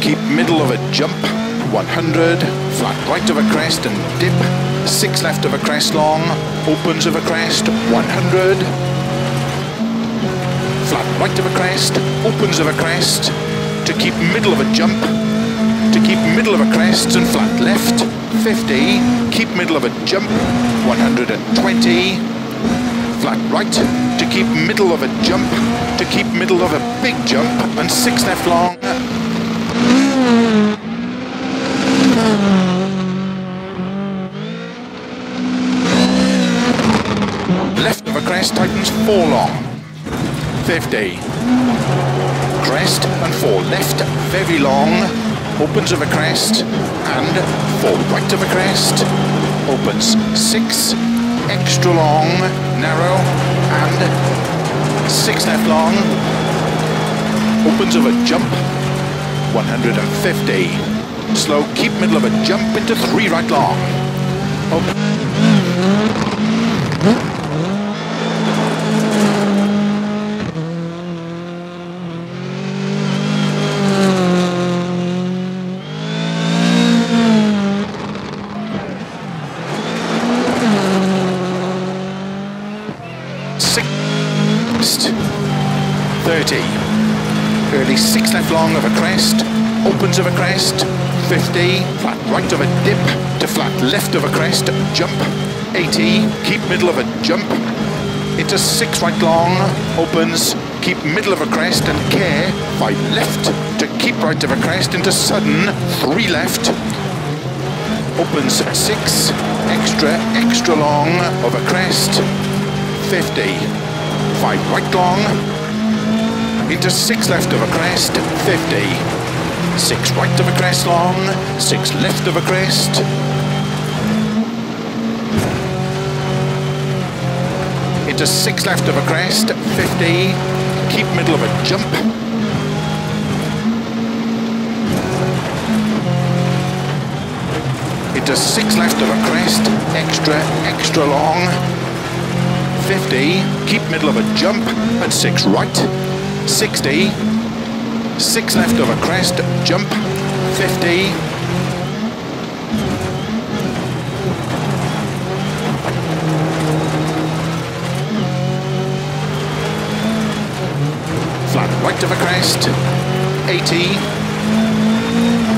keep middle of a jump, 100, flat right of a crest and dip, 6 left of a crest long, opens of a crest, 100, flat right of a crest, opens of a crest, to keep middle of a jump, to keep middle of a crest and flat left, 50, keep middle of a jump, 120, flat right, to keep middle of a jump, to keep middle of a big jump, and 6 left long, left of a crest tightens 4 long, 50, crest and 4 left, very long, opens of a crest, and 4 right of a crest, opens 6, extra long, narrow, and 6 left long, opens of a jump, 150, slow, keep middle of a jump into 3 right long, open. Six, 30. Early six left long of a crest, opens of a crest, 50, flat right of a dip, to flat left of a crest, jump, 80, keep middle of a jump, into six right long, opens, keep middle of a crest and care, five left, to keep right of a crest into sudden, three left, opens six, extra, extra long of a crest, 50, five right long, into six left of a crest, 50, six right of a crest long, six left of a crest, into six left of a crest, 50, keep middle of a jump, into six left of a crest, extra, extra long, 50, keep middle of a jump, and six right, 60, six left of a crest, jump, 50, flat right of a crest, 80,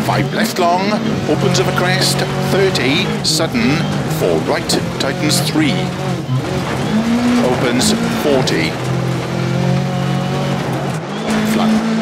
five left long, opens of a crest, 30, sudden, four right, tightens three, opens 40, flat